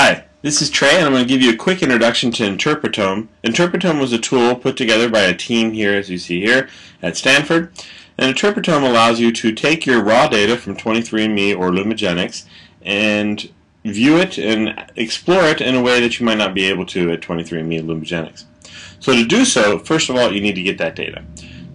Hi, this is Trey and I'm going to give you a quick introduction to Interpretome. Interpretome was a tool put together by a team here as you see here at Stanford. And Interpretome allows you to take your raw data from 23andMe or Lumigenix and view it and explore it in a way that you might not be able to at 23andMe or Lumigenix. So to do so, first of all, you need to get that data.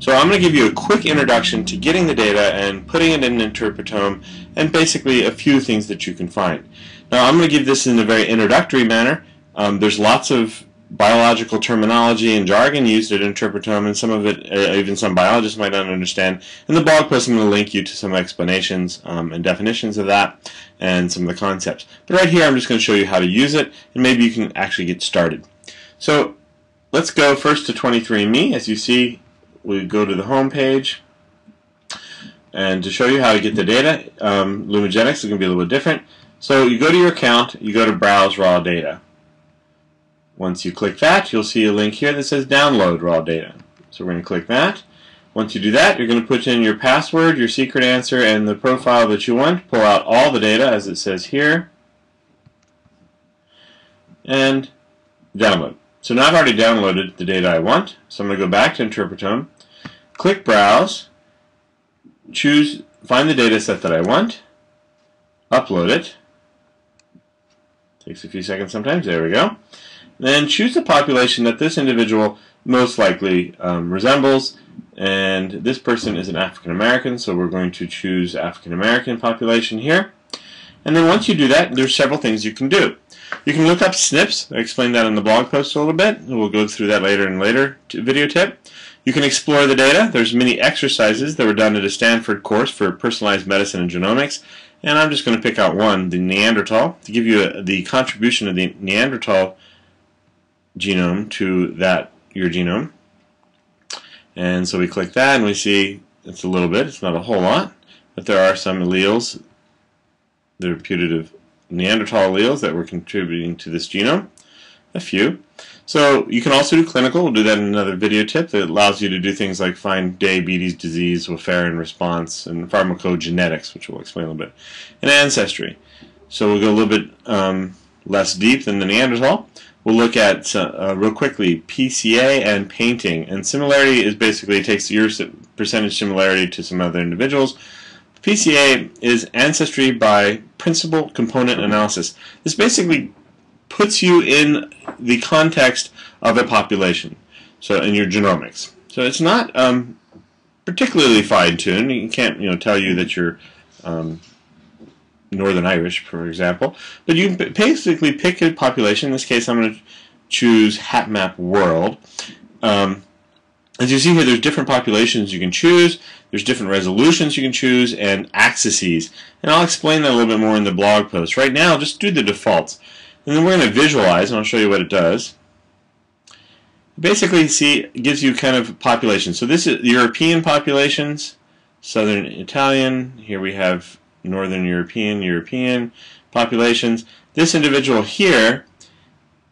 So I'm going to give you a quick introduction to getting the data and putting it in Interpretome and basically a few things that you can find. Now I'm going to give this in a very introductory manner. Um, there's lots of biological terminology and jargon used at Interpretome and some of it uh, even some biologists might not understand. In the blog post I'm going to link you to some explanations um, and definitions of that and some of the concepts. But right here I'm just going to show you how to use it and maybe you can actually get started. So let's go first to 23andMe. As you see we go to the home page and to show you how to get the data um, Lumigenix is going to be a little bit different. So you go to your account you go to browse raw data. Once you click that you'll see a link here that says download raw data. So we're going to click that. Once you do that you're going to put in your password your secret answer and the profile that you want. Pull out all the data as it says here. And download so now I've already downloaded the data I want, so I'm going to go back to Interpretome, click Browse, choose, find the data set that I want, upload it. Takes a few seconds sometimes, there we go. Then choose the population that this individual most likely um, resembles, and this person is an African American, so we're going to choose African American population here. And then once you do that, there's several things you can do. You can look up SNPs. I explained that in the blog post a little bit. We'll go through that later in later video tip. You can explore the data. There's many exercises that were done at a Stanford course for personalized medicine and genomics. And I'm just going to pick out one, the Neanderthal, to give you a, the contribution of the Neanderthal genome to that your genome. And so we click that and we see it's a little bit, it's not a whole lot, but there are some alleles that are putative Neanderthal alleles that were contributing to this genome, a few. So you can also do clinical, we'll do that in another video tip that allows you to do things like find diabetes disease, warfarin response, and pharmacogenetics, which we'll explain a little bit, and ancestry. So we'll go a little bit um, less deep than the Neanderthal. We'll look at, uh, uh, real quickly, PCA and painting. And similarity is basically, it takes your percentage similarity to some other individuals, PCA is ancestry by principal component analysis. This basically puts you in the context of a population, so in your genomics. So it's not um, particularly fine-tuned. You can't, you know, tell you that you're um, Northern Irish, for example, but you basically pick a population. In this case, I'm going to choose HapMap World. Um, as you see here, there's different populations you can choose, there's different resolutions you can choose, and axes. And I'll explain that a little bit more in the blog post. Right now, just do the defaults. And then we're going to visualize, and I'll show you what it does. Basically, see, it gives you kind of populations. So this is European populations, Southern Italian, here we have Northern European, European populations. This individual here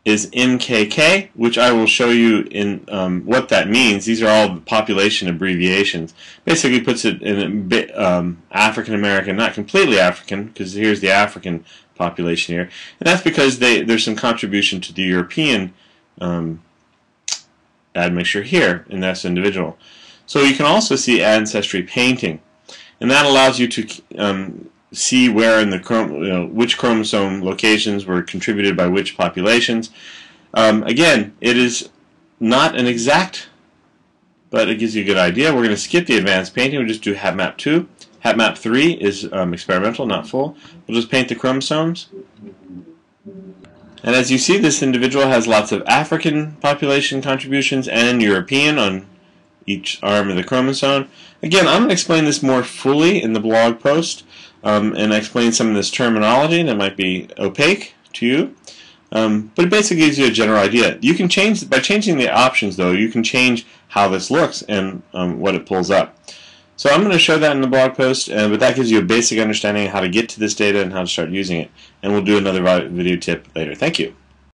is MKK, which I will show you in um, what that means. These are all the population abbreviations. Basically puts it in a bit um, African American, not completely African, because here's the African population here. And that's because they, there's some contribution to the European um, admixture here in this individual. So you can also see ancestry painting. And that allows you to um, see where in the you know, which chromosome locations were contributed by which populations. Um, again, it is not an exact, but it gives you a good idea. We're going to skip the advanced painting. We'll just do HapMap 2. HapMap 3 is um, experimental, not full. We'll just paint the chromosomes. And as you see, this individual has lots of African population contributions and European on each arm of the chromosome. Again, I'm going to explain this more fully in the blog post um, and explain some of this terminology that might be opaque to you. Um, but it basically gives you a general idea. You can change, by changing the options though, you can change how this looks and um, what it pulls up. So I'm going to show that in the blog post, uh, but that gives you a basic understanding of how to get to this data and how to start using it. And we'll do another video tip later. Thank you.